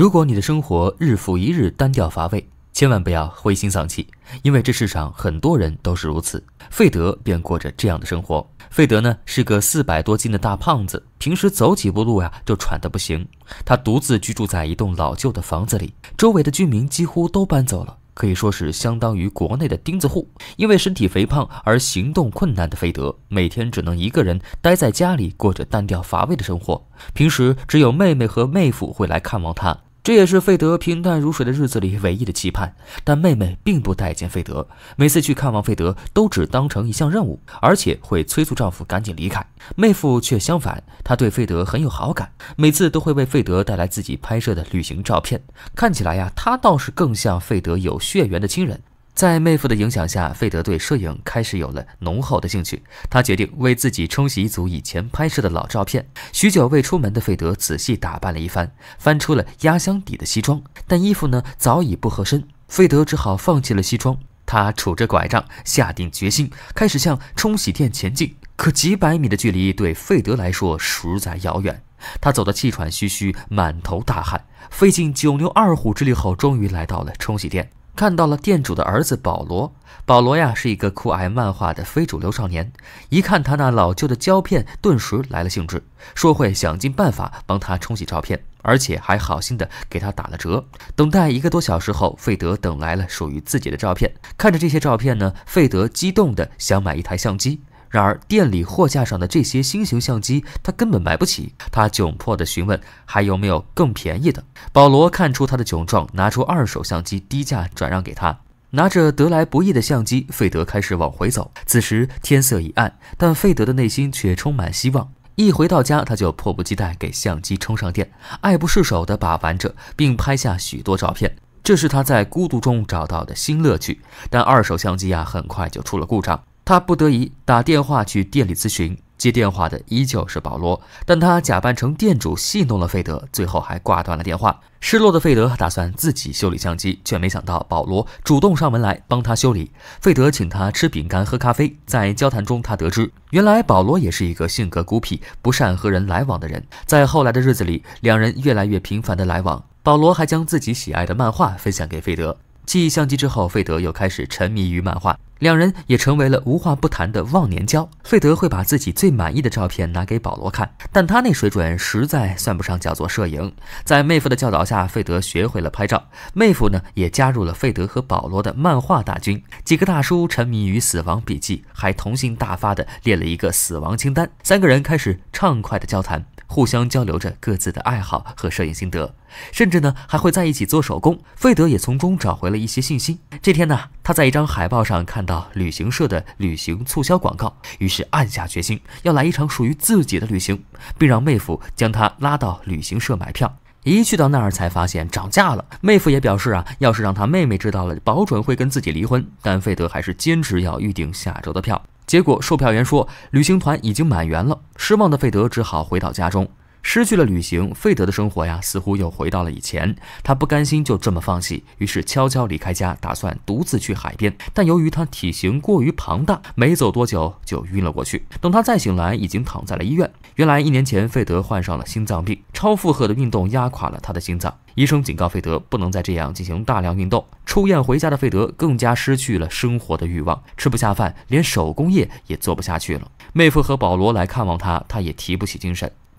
如果你的生活日复一日单调乏味，千万不要灰心丧气，因为这世上很多人都是如此。费德便过着这样的生活。费德呢是个四百多斤的大胖子，平时走几步路呀就喘得不行。他独自居住在一栋老旧的房子里，周围的居民几乎都搬走了，可以说是相当于国内的钉子户。因为身体肥胖而行动困难的费德，每天只能一个人待在家里，过着单调乏味的生活。平时只有妹妹和妹夫会来看望他。这也是费德平淡如水的日子里唯一的期盼，但妹妹并不待见费德，每次去看望费德都只当成一项任务，而且会催促丈夫赶紧离开。妹夫却相反，他对费德很有好感，每次都会为费德带来自己拍摄的旅行照片，看起来呀，他倒是更像费德有血缘的亲人。在妹夫的影响下，费德对摄影开始有了浓厚的兴趣。他决定为自己冲洗一组以前拍摄的老照片。许久未出门的费德仔细打扮了一番，翻出了压箱底的西装，但衣服呢早已不合身。费德只好放弃了西装。他杵着拐杖，下定决心开始向冲洗店前进。可几百米的距离对费德来说实在遥远，他走得气喘吁吁，满头大汗，费尽九牛二虎之力后，终于来到了冲洗店。看到了店主的儿子保罗，保罗呀是一个酷爱漫画的非主流少年。一看他那老旧的胶片，顿时来了兴致，说会想尽办法帮他冲洗照片，而且还好心的给他打了折。等待一个多小时后，费德等来了属于自己的照片。看着这些照片呢，费德激动的想买一台相机。然而，店里货架上的这些新型相机，他根本买不起。他窘迫地询问：“还有没有更便宜的？”保罗看出他的窘状，拿出二手相机，低价转让给他。拿着得来不易的相机，费德开始往回走。此时天色已暗，但费德的内心却充满希望。一回到家，他就迫不及待给相机充上电，爱不释手地把玩着，并拍下许多照片。这是他在孤独中找到的新乐趣。但二手相机啊，很快就出了故障。他不得已打电话去店里咨询，接电话的依旧是保罗，但他假扮成店主戏弄了费德，最后还挂断了电话。失落的费德打算自己修理相机，却没想到保罗主动上门来帮他修理。费德请他吃饼干、喝咖啡，在交谈中，他得知原来保罗也是一个性格孤僻、不善和人来往的人。在后来的日子里，两人越来越频繁的来往，保罗还将自己喜爱的漫画分享给费德。继相机之后，费德又开始沉迷于漫画，两人也成为了无话不谈的忘年交。费德会把自己最满意的照片拿给保罗看，但他那水准实在算不上叫做摄影。在妹夫的教导下，费德学会了拍照，妹夫呢也加入了费德和保罗的漫画大军。几个大叔沉迷于《死亡笔记》，还童心大发地列了一个死亡清单。三个人开始畅快地交谈。互相交流着各自的爱好和摄影心得，甚至呢还会在一起做手工。费德也从中找回了一些信心。这天呢，他在一张海报上看到到旅行社的旅行促销广告，于是暗下决心要来一场属于自己的旅行，并让妹夫将他拉到旅行社买票。一去到那儿才发现涨价了，妹夫也表示啊，要是让他妹妹知道了，保准会跟自己离婚。但费德还是坚持要预定下周的票。结果，售票员说旅行团已经满员了。失望的费德只好回到家中。失去了旅行，费德的生活呀，似乎又回到了以前。他不甘心就这么放弃，于是悄悄离开家，打算独自去海边。但由于他体型过于庞大，没走多久就晕了过去。等他再醒来，已经躺在了医院。原来一年前，费德患上了心脏病，超负荷的运动压垮了他的心脏。医生警告费德不能再这样进行大量运动。出院回家的费德更加失去了生活的欲望，吃不下饭，连手工业也做不下去了。妹夫和保罗来看望他，他也提不起精神。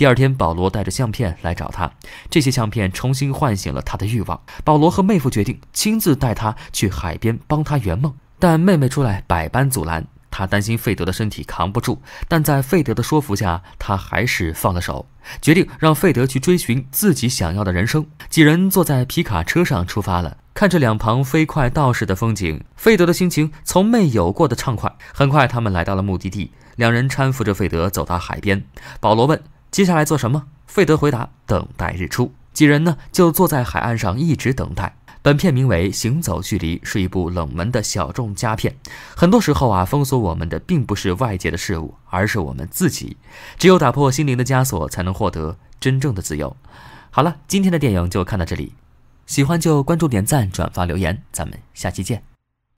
第二天，保罗带着相片来找他，这些相片重新唤醒了他的欲望。保罗和妹夫决定亲自带他去海边帮他圆梦，但妹妹出来百般阻拦，他担心费德的身体扛不住。但在费德的说服下，他还是放了手，决定让费德去追寻自己想要的人生。几人坐在皮卡车上出发了，看着两旁飞快道士的风景，费德的心情从没有过的畅快。很快，他们来到了目的地，两人搀扶着费德走到海边。保罗问。接下来做什么？费德回答：“等待日出。”几人呢就坐在海岸上一直等待。本片名为《行走距离》，是一部冷门的小众佳片。很多时候啊，封锁我们的并不是外界的事物，而是我们自己。只有打破心灵的枷锁，才能获得真正的自由。好了，今天的电影就看到这里。喜欢就关注、点赞、转发、留言，咱们下期见。